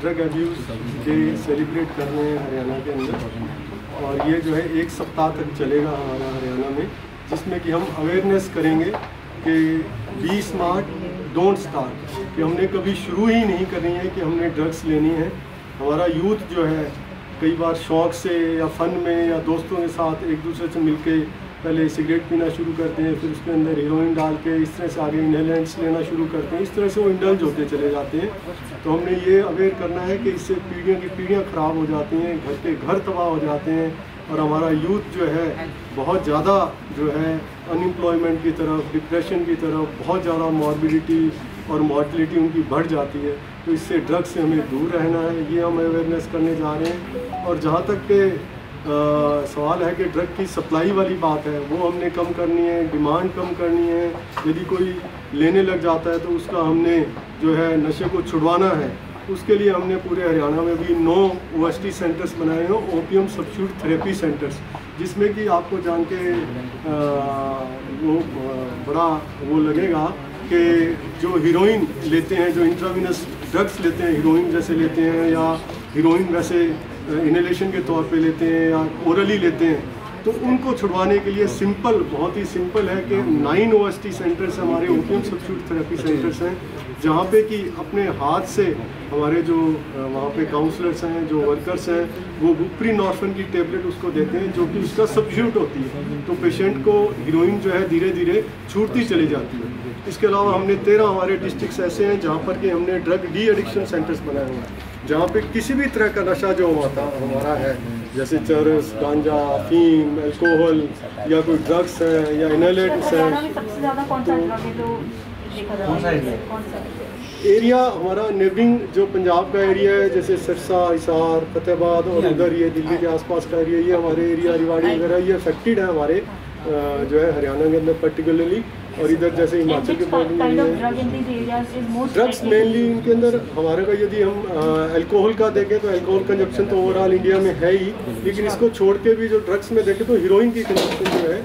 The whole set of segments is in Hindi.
ड्रग एब्यूज़ डे सेलिब्रेट कर रहे हैं हरियाणा के अंदर। और ये जो है एक सप्ताह तक चलेगा हमारा हरियाणा में, जिसमें कि हम अवेयरनेस करेंगे कि बी स्मार्ट डोंट स्टार्ट कि हमने कभी शुरू ही नहीं करनी है कि हमने ड्रग्स लेनी है। हमारा यूथ जो है, कई बार शौक से या फ़न में या दोस्तों के साथ एक दूसरे से मिलके पहले सिगरेट पीना शुरू करते हैं, फिर उसके अंदर हीरोइन डाल के इस तरह से आगे इनहेलेंट्स लेना शुरू करते हैं। इस तरह से वो इंडल्ज होते चले जाते हैं। तो हमने ये अवेयर करना है कि इससे पीढ़ियों की पीढ़ियाँ ख़राब हो जाती हैं, घर के घर तबाह हो जाते हैं और हमारा यूथ जो है, बहुत ज़्यादा जो है अनएम्प्लॉयमेंट की तरफ़ डिप्रेशन की तरफ़, बहुत ज़्यादा मॉर्बिडिटी और मॉर्टिलिटी उनकी बढ़ जाती है। तो इससे ड्रग्स से हमें दूर रहना है, ये हम अवेयरनेस करने जा रहे हैं। और जहाँ तक के सवाल है कि ड्रग की सप्लाई वाली बात है, वो हमने कम करनी है डिमांड कम करनी है। यदि कोई लेने लग जाता है तो उसका हमने जो है नशे को छुड़वाना है। उसके लिए हमने पूरे हरियाणा में भी नौ ओ सेंटर्स बनाए हैं ओपीएम सब्सिट्यूट थेरेपी सेंटर्स जिसमें कि आपको जान के वो बड़ा वो लगेगा कि जो हीरोइन लेते हैं, जो इंट्राविनस ड्रग्स लेते हैं हीरोइन जैसे लेते हैं या हीरोइन वैसे इनहेलेशन के तौर पे लेते हैं या ओरली लेते हैं। तो उनको छुड़वाने के लिए सिंपल बहुत ही सिंपल है कि nine O S T centres हमारे ओपियम सब्सिट्यूट थेरेपी सेंटर्स हैं जहाँ पे कि अपने हाथ से हमारे जो वहाँ पे काउंसलर्स हैं जो वर्कर्स हैं वो बुप्री नॉर्फन की टेबलेट उसको देते हैं जो कि उसका सब्सिट्यूट होती है। तो पेशेंट को हीरोइन जो है धीरे धीरे छूटती चली जाती है। इसके अलावा हमने तेरह हमारे डिस्ट्रिक्स ऐसे हैं जहाँ पर कि हमने ड्रग डी एडिक्शन सेंटर्स बनाए हुए हैं जहाँ पे किसी भी तरह का नशा जो होता हमारा है जैसे चरस गांजा फीम अल्कोहल या कोई ड्रग्स है या इनहेलेट्स है एरिया हमारा नेबरिंग जो पंजाब का एरिया है जैसे सरसा हिसार फतेहाबाद और उधर ये दिल्ली के आसपास का एरिया ये हमारे एरिया रिवाड़ी वगैरह ये अफेक्टेड है हमारे। जो है हरियाणा के अंदर पर्टिकुलरली और इधर जैसे हिमाचल के ड्रग्स मेनली इनके अंदर हमारे का यदि हम अल्कोहल का देखें तो अल्कोहल कंजप्शन तो ओवरऑल इंडिया में है ही लेकिन इसको छोड़ के भी जो ड्रग्स में देखें तो हीरोइन की कंजप्शन जो है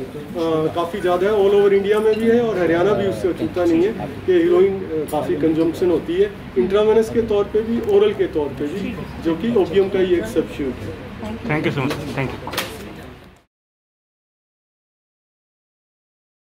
काफ़ी ज़्यादा है ऑल ओवर इंडिया में भी है और हरियाणा भी उससे छूटा नहीं है कि हीरोइन काफ़ी कंजम्पशन होती है। इंट्रावेनस के तौर पर भी ओरल के तौर पर भी जो कि ओपियम का ही एक सब्सिट्यूट है। Thank you so much thank you